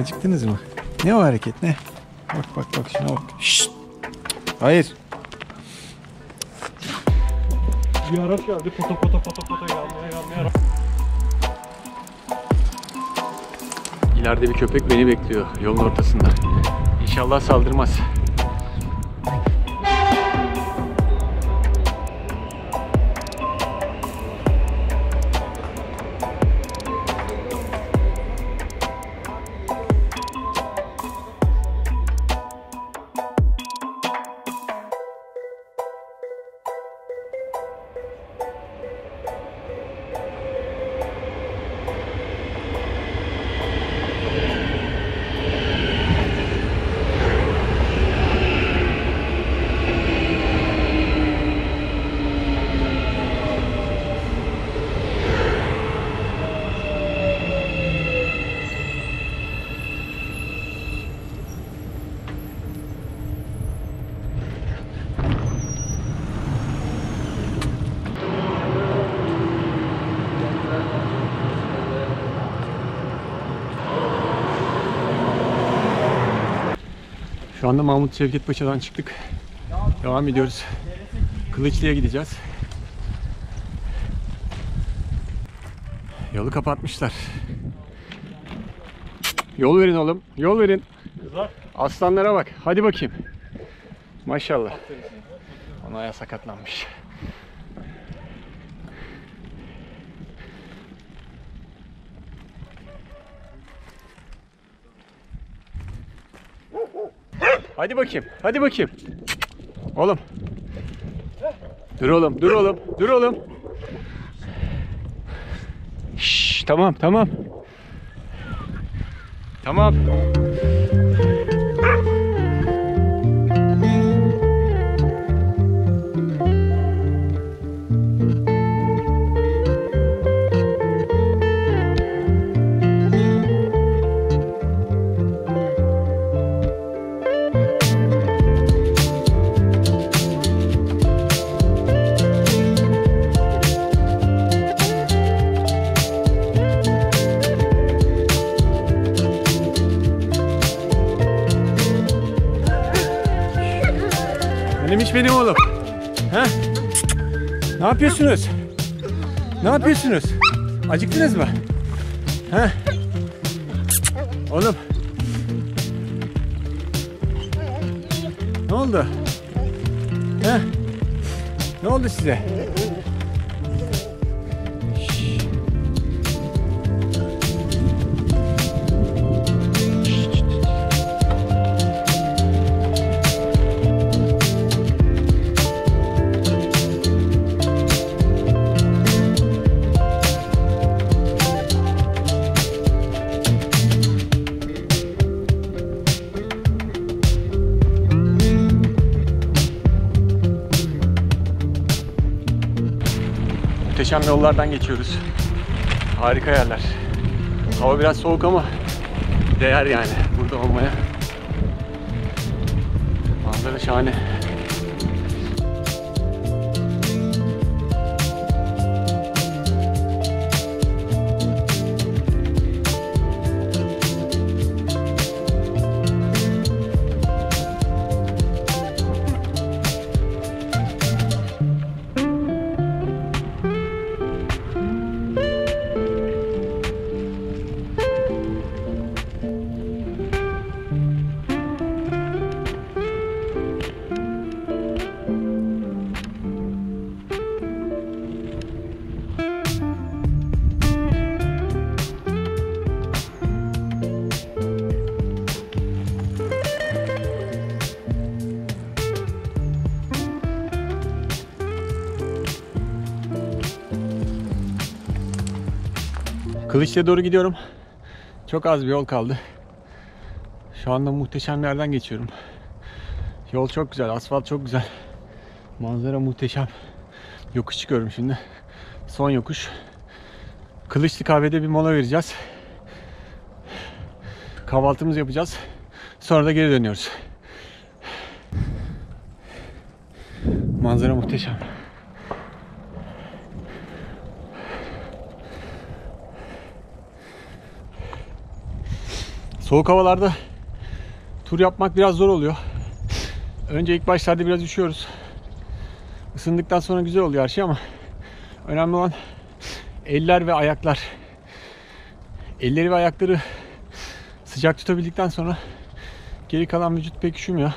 Acıktınız mı? Ne o hareket ne? Bak bak bak şuna bak. Şşt! Hayır. Bir araç geldi. Pota pota pota pota yanmaya yanmaya. İleride bir köpek beni bekliyor yolun ortasında. İnşallah saldırmaz. Anda Mahmut Şevket Paşa'dan çıktık. Devam ediyoruz. Kılıçlı'ya gideceğiz. Yolu kapatmışlar. Yol verin oğlum. Yol verin. Aslanlara bak. Hadi bakayım. Maşallah. Ona ayağı sakatlanmış. Hadi bakayım. Hadi bakayım. Oğlum. Dur oğlum. Dur oğlum. Dur oğlum. Şşş, tamam tamam. Tamam. Benim oğlum? Ha? Ne yapıyorsunuz? Ne yapıyorsunuz? Acıktınız mı? Ha? Oğlum. Ne oldu? Ha? Ne oldu size? Muhteşem yollardan geçiyoruz. Harika yerler. Hava biraz soğuk ama değer yani burada olmaya. Manzara şahane. Kılıçlı'ya doğru gidiyorum. Çok az bir yol kaldı. Şu anda muhteşem bir yerden geçiyorum. Yol çok güzel, asfalt çok güzel. Manzara muhteşem. Yokuş çıkıyorum şimdi. Son yokuş. Kılıçlı kahvede bir mola vereceğiz. Kahvaltımızı yapacağız. Sonra da geri dönüyoruz. Manzara muhteşem. Soğuk havalarda tur yapmak biraz zor oluyor. Önce ilk başlarda biraz üşüyoruz. Isındıktan sonra güzel oluyor her şey ama önemli olan eller ve ayaklar. Elleri ve ayakları sıcak tutabildikten sonra geri kalan vücut pek üşümüyor.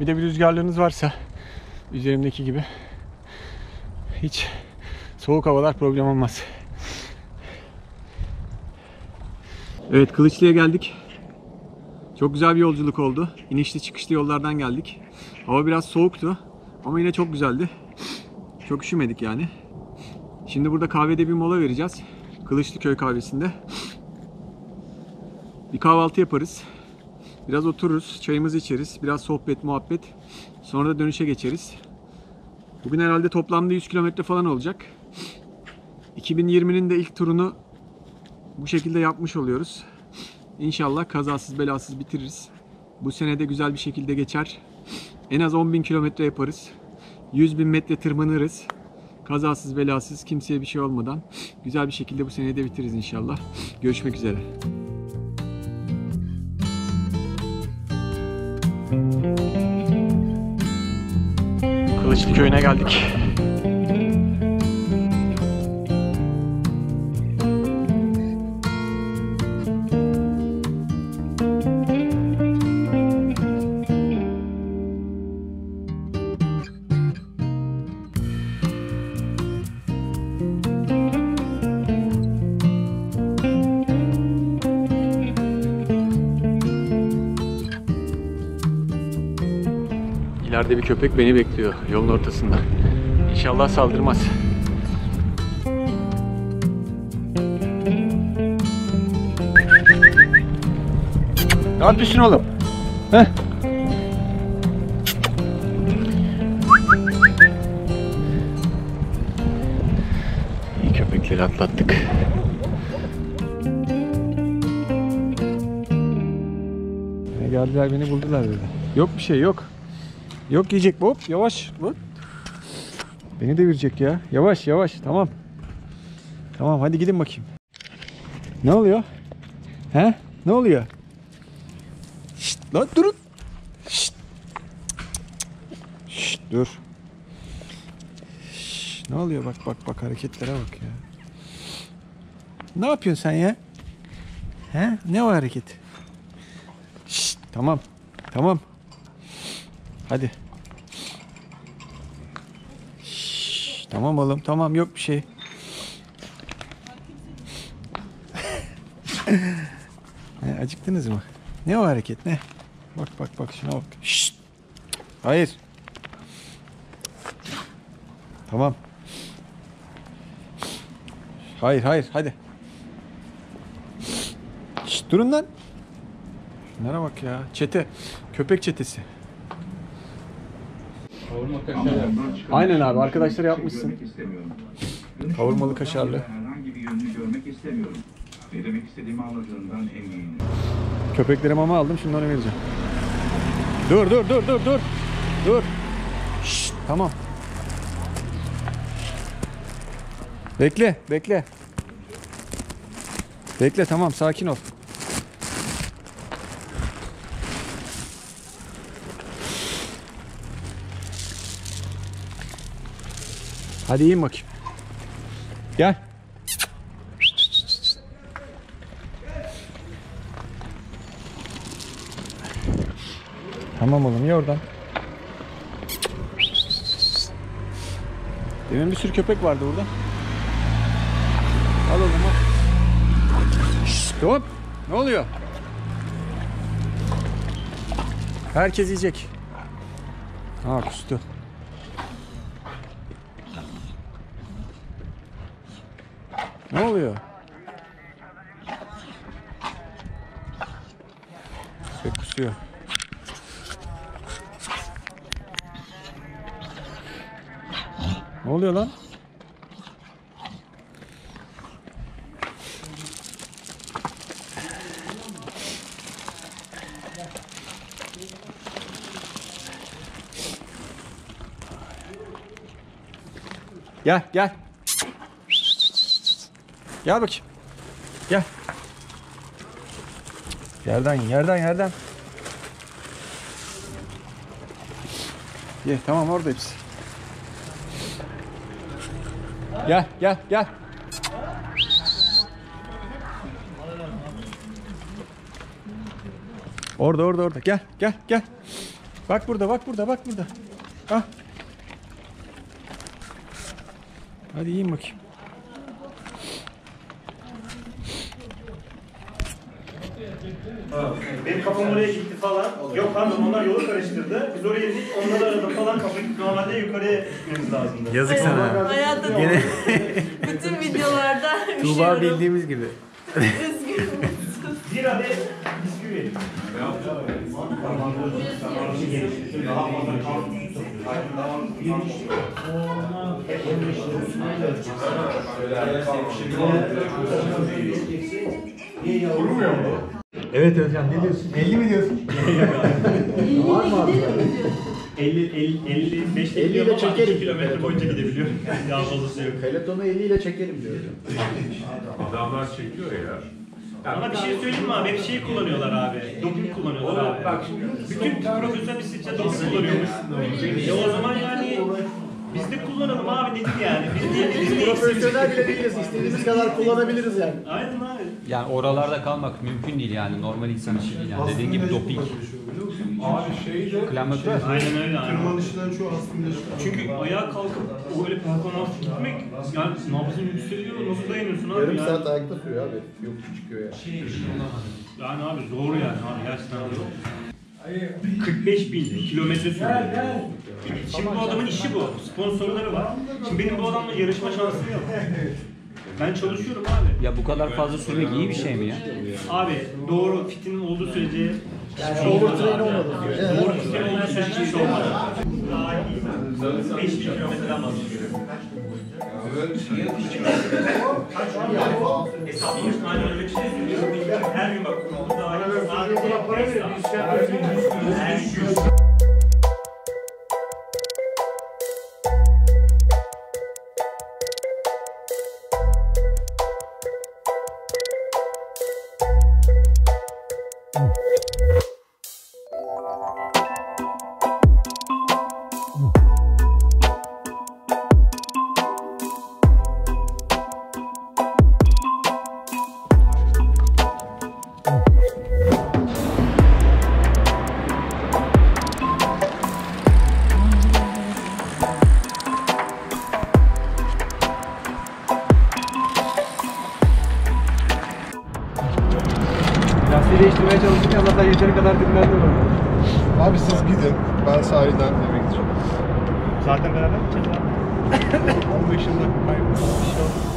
Bir de bir rüzgarlarınız varsa üzerimdeki gibi hiç soğuk havalar problem olmaz. Evet Kılıçlı'ya geldik. Çok güzel bir yolculuk oldu. İnişli çıkışlı yollardan geldik. Hava biraz soğuktu ama yine çok güzeldi. Çok üşümedik yani. Şimdi burada kahvede bir mola vereceğiz. Kılıçlı Köy kahvesinde. Bir kahvaltı yaparız. Biraz otururuz, çayımızı içeriz. Biraz sohbet, muhabbet. Sonra da dönüşe geçeriz. Bugün herhalde toplamda 100 kilometre falan olacak. 2020'nin de ilk turunu bu şekilde yapmış oluyoruz. İnşallah kazasız belasız bitiririz. Bu sene de güzel bir şekilde geçer. En az 10.000 kilometre yaparız. 100.000 metre tırmanırız. Kazasız belasız kimseye bir şey olmadan güzel bir şekilde bu seneyi de bitiririz inşallah. Görüşmek üzere. Kılıçlı köyüne geldik. İleride bir köpek beni bekliyor yolun ortasında. İnşallah saldırmaz. Ne yapıyorsun oğlum? Heh. İyi köpekleri atlattık. Geldiler beni buldular dedi. Yok bir şey yok. Yok yiyecek bu. Yavaş. Hop. Beni devirecek ya. Yavaş yavaş. Tamam. Tamam hadi gidin bakayım. Ne oluyor? He? Ne oluyor? Şşt lan durun. Şşt. Şşt dur. Şşt, ne oluyor bak bak bak hareketlere bak ya. Ne yapıyorsun sen ya? He? Ne o hareket? Şşt, tamam. Tamam. Hadi. Şşş, tamam oğlum tamam yok bir şey. He, acıktınız mı? Ne o hareket ne? Bak bak bak şuna bak. Şşt. Hayır. Tamam. Hayır hayır hadi. Şşt, durun lan. Şunlara bak ya. Çete. Köpek çetesi. Aynen abi arkadaşlar yapmışsın. Kavurmalı kaşarlı. Herhangi bir yönünü görmek istemiyorum. Ne demek istediğimi anladığından eminim. Köpeklere mama aldım şimdi onu vereceğim. Dur dur dur dur dur. Dur. Şşt, tamam. Bekle bekle. Bekle tamam sakin ol. Hadi yiyin bakayım. Gel. Tamam oğlum ye oradan. Demin bir sürü köpek vardı burada. Al oğlum al. Şşt, hop. Ne oluyor? Herkes yiyecek. Ha kustu. Oluyor? Köpek kusuyor. Ne oluyor lan? Gel gel. Gel bakayım. Gel. Yerden yerden yerden. Ye tamam orada hepsi. Gel gel gel. Orada orada orada gel gel gel. Bak burada bak burada bak burada. Ah. Hadi yiyin bakayım. Benim kafam oraya gitti falan. Yok pardon onlar yolu karıştırdı. Biz oraya indik. Onları aradım falan. Gitti. Normalde yukarıya gitmemiz lazımdı. Yazık sana. Hayatım Yine bütün videolarda Tuğba üşüyorum. bildiğimiz gibi. Üzgünüm. Bir adet bisküvi. Evet Özcan ne diyorsun? 50 mi diyorsun? 50, 50, 55 50 ile çekerim. kilometre boyunca gidebiliyor. Daha fazlası yok. Peloton'u 50 ile çekerim diyor. Adamlar çekiyor ya. Ama bir şey söyleyeyim mi abi? Hep şeyi kullanıyorlar abi. Doping kullanıyorlar abi. Bak şimdi Bütün profesyonel bisikletçiler doping kullanıyormuş. E o zaman yani biz de kullanalım abi nedir yani? Biz niye biz niye Profesyonel bile değiliz. İstediğimiz kadar kullanabiliriz yani. Aynen abi. Yani oralarda kalmak mümkün değil yani normal insan işi değil yani dediğin gibi doping. abi şey de Kilometre. Aynen öyle abi. tırmanışlar şu aslında Çünkü ayağa kalkıp öyle performans gitmek yani nabzın yükseliyor nasıl dayanıyorsun abi Yarım yani? saat ayakta sürüyor abi. Yok çıkıyor ya. Yani abi zor yani abi gerçekten zor. 45 bin kilometre sürüyor. Şimdi bu adamın işi bu. Sponsorları var. Şimdi benim bu adamla yarışma şansım yok. Ben çalışıyorum abi. Ya bu kadar fazla sürmek iyi bir şey mi ya? Abi doğru fitinin olduğu sürece Yani overtrain olmadı diyor. Doğru fitin olduğu sürece hiçbir şey olmaz. Daha iyi. 5000 kilometreden bahsediyorum. Şey. Her gün bak daha iyi. Sadece hesap. Her gün. Lastiği değiştirmeye çalışırken zaten yeteri kadar dinlendim orada. Abi siz gidin. Ben sahilden eve gideceğim. Zaten beraber gideceğiz abi. 15 yılda bir şey oldu.